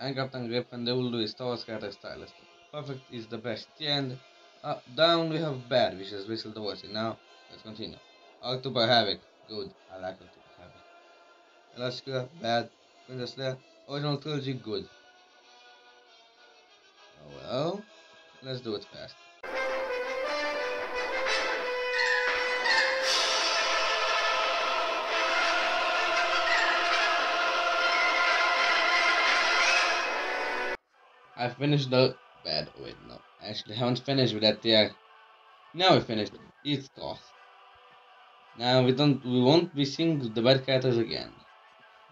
and Captain Griffin, they will do is Star Wars character stylist. Perfect is the best. The end. Up, down we have bad, which is basically the worst. Now, let's continue. Arc Trooper Havoc, good. I like Arc Trooper Havoc. Alaska, bad. Princess Leia, original trilogy, good. Oh well, let's do it fast. I finished the bad. Wait, no. Actually, I haven't finished with that yet. Now we finished. It's cost. Now we don't. We won't be seeing the bad characters again.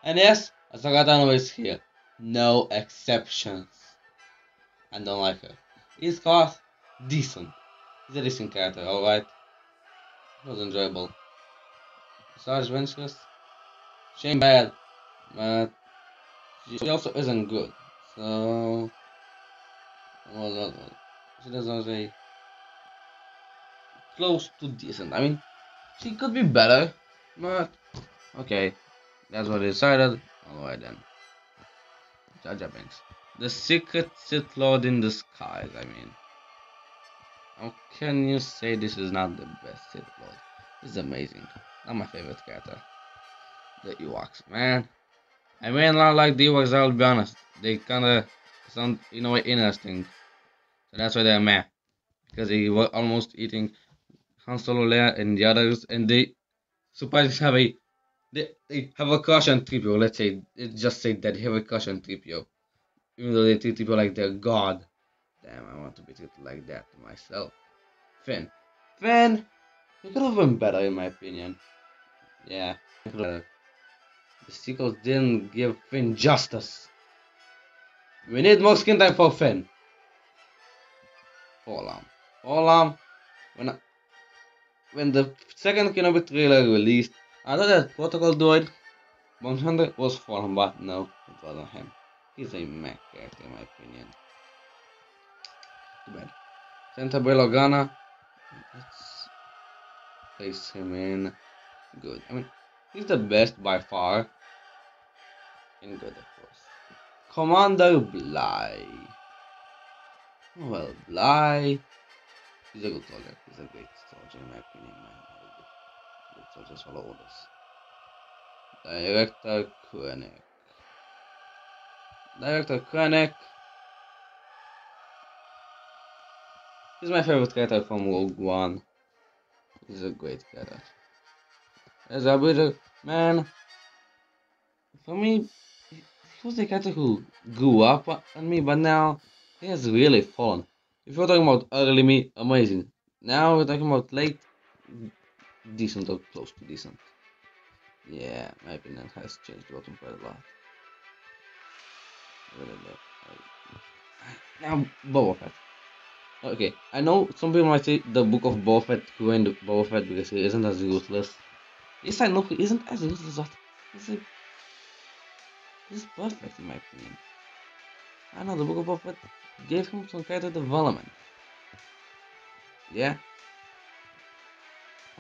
And yes, Ahsoka Tano is here. No exceptions. I don't like her. It's cost decent. He's a decent character, alright. It was enjoyable. Asajj Ventress. Shane bad, but she also isn't good. So well. She doesn't say close to decent. I mean, she could be better, but okay, that's what I decided. Alright then. Jar Binks. The secret Sith Lord in the skies. I mean, how can you say this is not the best Sith Lord? This is amazing. Not my favorite character. The Ewoks, man. I mean, not like the Ewoks. I'll be honest. They kind of sound in a way interesting. So that's why they're mad. Because they were almost eating Han Solo, Leia, and the others, and they surprisingly have a they, they have a crush on Threepio. Let's say it just say that they have a crush on Threepio, even though they treat Threepio like they're god. Damn, I want to be treated like that myself. Finn, Finn, you could have been better in my opinion. Yeah, the sequels didn't give Finn justice. We need more skin time for Finn. Hold on. When I, when the second Kenobi trailer released, I thought that Protocol droid 100 was him, but no, it wasn't him. He's a mech character in my opinion. Too bad. Santa Bail Organa. Let's place him in good. I mean, he's the best by far. In good, of course. Commander Bly. Well, Bly. He's a good soldier. He's a great soldier, in my opinion, man. Good, soldiers follow orders. Director Krennic. Director Krennic. He's my favorite character from Rogue One. He's a great character. As a brother, man, for me, he was the character who grew up on me, but now he has really fallen. If you're talking about early me, amazing. Now we're talking about late, decent or close to decent. Yeah, my opinion has changed about him quite a lot. Now, Boba Fett. Okay, I know some people might say the book of Boba Fett ruined Boba Fett because he isn't as ruthless. Yes, I know he isn't as ruthless, but he's like, he's perfect in my opinion. I know the book of Boba Fett gave him some kind of development. Yeah?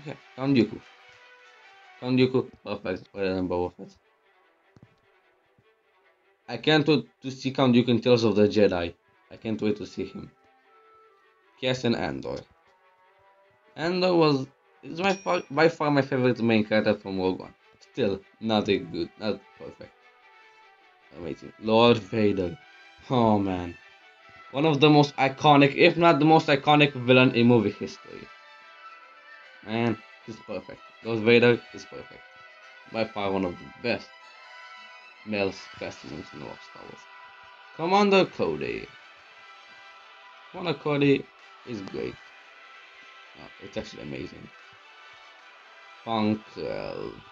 Okay, Count Dooku. Count Dooku, perfect, better than Boba Fett. I can't wait to see Count Dooku in Tales of the Jedi. I can't wait to see him. Cassian Andor. Andor was is my by far my favorite main character from Rogue One. Still, nothing good, not perfect. Amazing. Lord Vader. Oh man. One of the most iconic, if not the most iconic villain in movie history. Man, he's perfect. Lord Vader is perfect. By far one of the best male specimens in all of Star Wars. Commander Cody. Commander Cody is great. Oh, it's actually amazing. Funkel.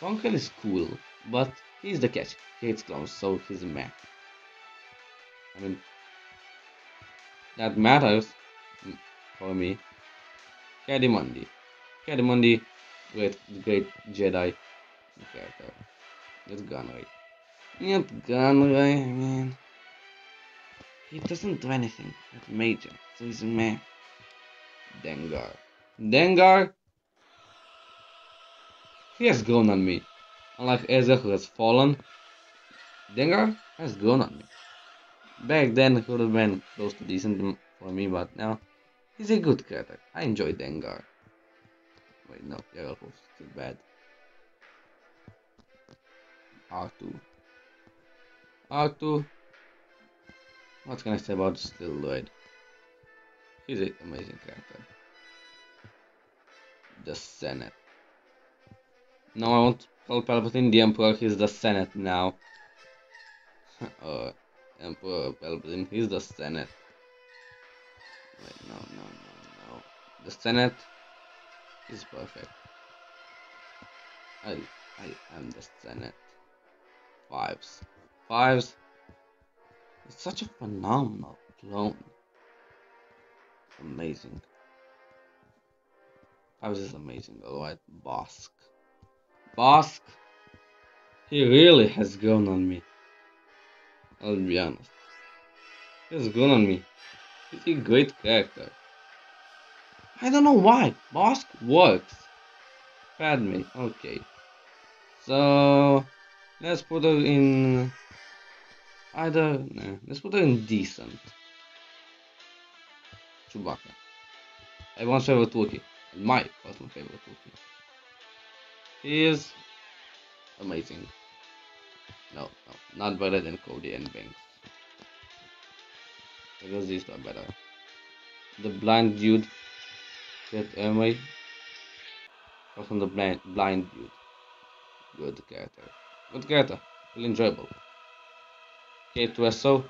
Funkel is cool, but he's the catch. He hates clowns, so he's a meh. I mean, that matters mm, for me. Caddy Caddy great, great Jedi character. It's Gunray. It's Gunray, man. He doesn't do anything major, so he's a meh. Dengar. Dengar? He has grown on me. Unlike Ezra who has fallen, Dengar has grown on me. Back then, it could have been close to decent for me, but now he's a good character. I enjoy Dengar. Wait, no, Yarapov still bad. R2. R2. What can I say about Still Lloyd? He's an amazing character. The Senate. No, I want call Palpatine the Emperor. He's the Senate now. uh, Emperor Palpatine. He's the Senate. Wait, no, no, no, no. The Senate is perfect. I, I am the Senate. Fives. Fives. It's such a phenomenal clone. Amazing. Fives is amazing, alright. Bossk. Bossk. He really has grown on me. I'll be honest. He's good on me. He's a great character. I don't know why. Bossk works. Padme, okay. So let's put her in either nah, let's put her in decent. Chewbacca. Everyone's favorite Wookiee. My personal favorite Wookiee. He is amazing. No, no, not better than Cody and Binks. Because these are better. The blind dude get Emily from the blind blind dude. Good character. Good character. Feel enjoyable. K2SO.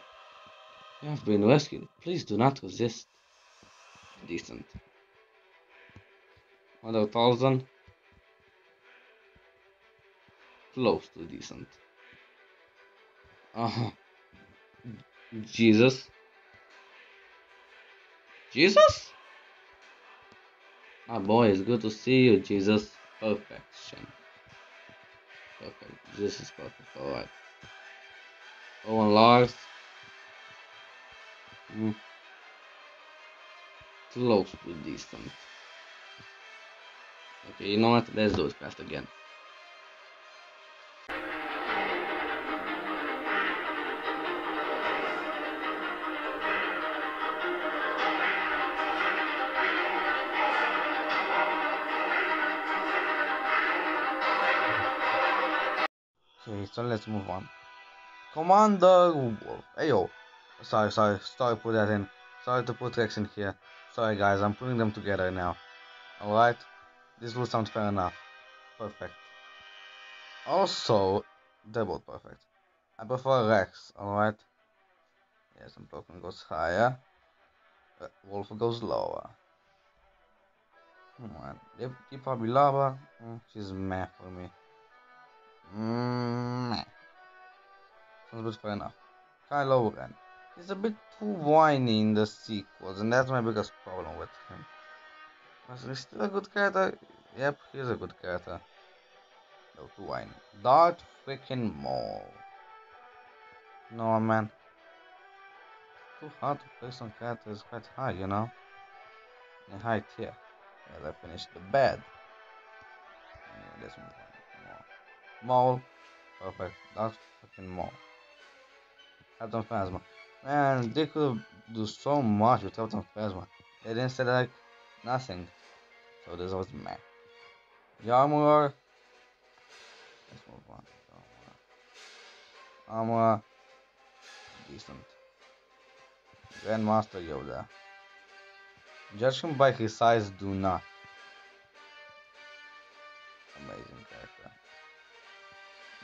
You have been rescued. Please do not resist. Decent. 100,000. Close to decent. Uh huh. Jesus. Jesus? My boy, it's good to see you, Jesus. Perfection. Perfect. This is perfect. Alright. Owen Lars. Mm. Close to decent. Okay, you know what? Let's do it fast again. Okay, so let's move on. Commander. Ayo. Sorry, sorry, sorry to put that in. Sorry to put Rex in here. Sorry guys, I'm putting them together now. Alright? This will sound fair enough. Perfect. Also, they're both perfect. I prefer Rex, alright? Yes, and Pokemon goes higher. Wolf goes lower. Alright. Yep, keep probably lower. Mm, she's meh for me. Mm. Sounds a bit fair enough. Kylo Ren. He's a bit too whiny in the sequels, and that's my biggest problem with him. But he's still a good character. Yep, he's a good character. No, too whiny. Darth freaking Maul. No, man. Too hard to place on characters quite high, you know? In a high tier. As I finished the bed. Anyway, let's move on. Maul. Perfect. Darth freaking Maul. Captain Phasma. Man, they could do so much with Captain Phasma. They didn't say like nothing. So this was meh. Yamura. Let's move on. Yamura. Decent. Grandmaster Yoda. Judge him by his size, do not. Amazing character.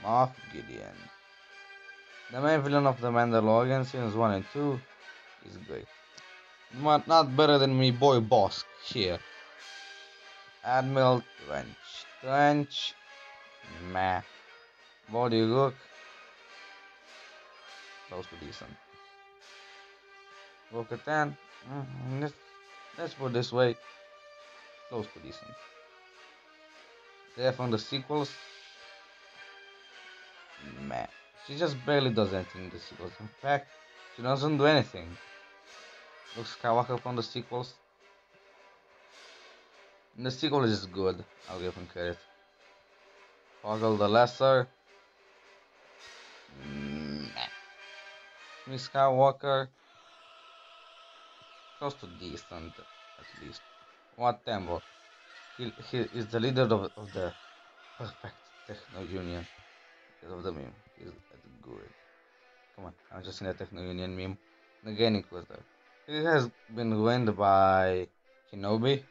Moff Gideon. The main villain of the Mandalorian seasons 1 and 2 is great. But not better than me boy Bossk here. Admiral Trench. Trench. Meh. Bodhi Rook. Close to decent. Look at 10. Mm, let's, let's put this way. Close to decent. There from the sequels. Meh. She just barely does anything in the sequels. In fact, she doesn't do anything. Luke Skywalker from the sequels. And the sequel is good. I'll give him credit. Poggle the Lesser. Shmi Skywalker. Close to decent, at least. Wat Tambor? He, he is the leader of, of the perfect Techno Union. Because of the meme. He's good. Come on, I'm just in a Techno Union meme. Again, it was there. He has been ruined by Kenobi.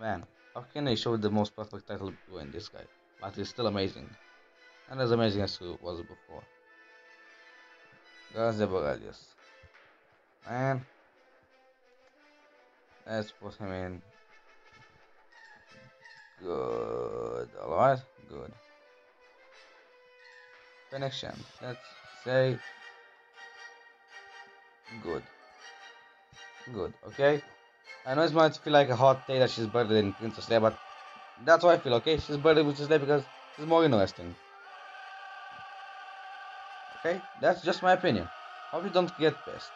Man, how can they show the most perfect title in this guy? But he's still amazing. And as amazing as he was before. Guys, Zeb Orrelios. Man. Let's put him in. Good. Alright? Good. Connection. Let's say good. Good, okay? I know it might feel like a hot take that she's better than Princess Leia, but that's how I feel, okay? She's better than Princess Leia because she's more interesting. Okay? That's just my opinion. Hope you don't get pissed.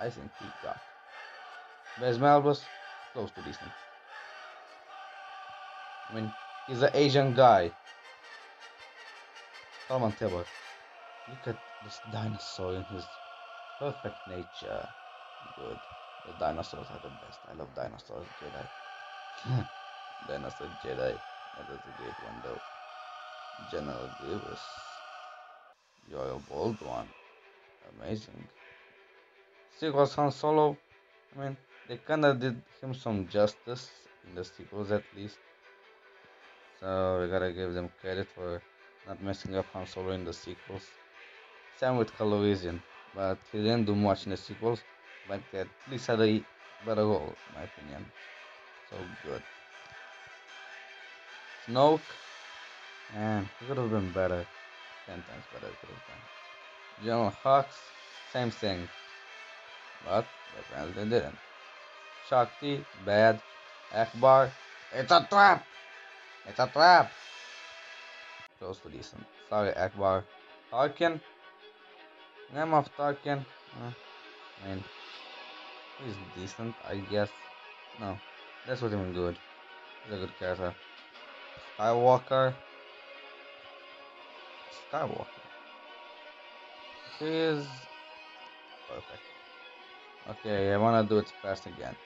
I think he got. Baze Malbus? Close to decent. I mean, he's an Asian guy. Come on, Tibor. Look at this dinosaur in his perfect nature. Good. The dinosaurs are the best. I love dinosaurs, Jedi. Dinosaur Jedi. That was a great one though. General Grievous. You're a bold one. Amazing. Sequels Han Solo. I mean, they kinda did him some justice in the sequels at least. So we gotta give them credit for not messing up Han Solo in the sequels. Same with Calrissian, but he didn't do much in the sequels, but at least had a better role, in my opinion. So good. Snoke, man, he could have been better. Ten times better could have been. General Hux, same thing. But apparently they didn't. Shaak Ti, bad. Ackbar, it's a trap! It's a trap! Close to decent. Sorry, Ackbar. Tarkin, Name of Tarkin. Uh, I mean, he's decent, I guess. No, that's not even good. He's a good character. Skywalker. Skywalker. He is perfect. Okay, I wanna do it fast again.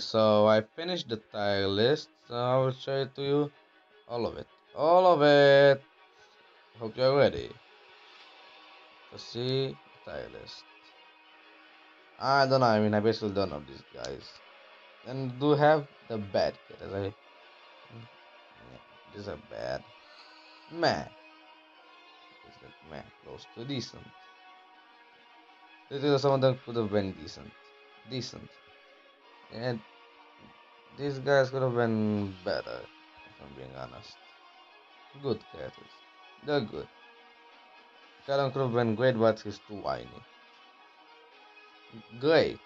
So I finished the tile list, so I will show it to you. All of it. All of it! Hope you're ready. To see the tile list. I don't know, I mean, I basically don't know these guys. And do have the bad kid, I... These are bad. Meh. This is meh, close to decent. This is some of them could have been decent. Decent. And these guys could have been better, if I'm being honest. Good characters. They're good. Callum could have been great, but he's too whiny. Great.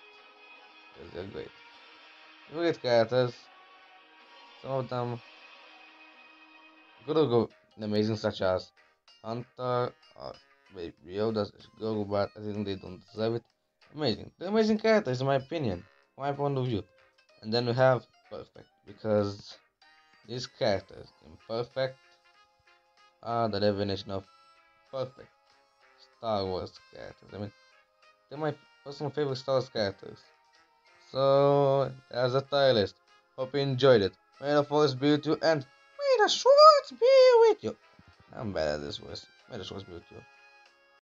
Yes, they're great. Great characters. Some of them could have been amazing, such as Hunter or Baby Yoda, Grogu, but I think they don't deserve it. Amazing. They're amazing characters, in my opinion my point of view. And then we have perfect because these characters imperfect are the definition of perfect Star Wars characters. I mean, they're my personal favorite Star Wars characters. So, as a tier list, hope you enjoyed it. May the force be with you and may the swords be with you. I'm bad at this voice. May the swords be with you.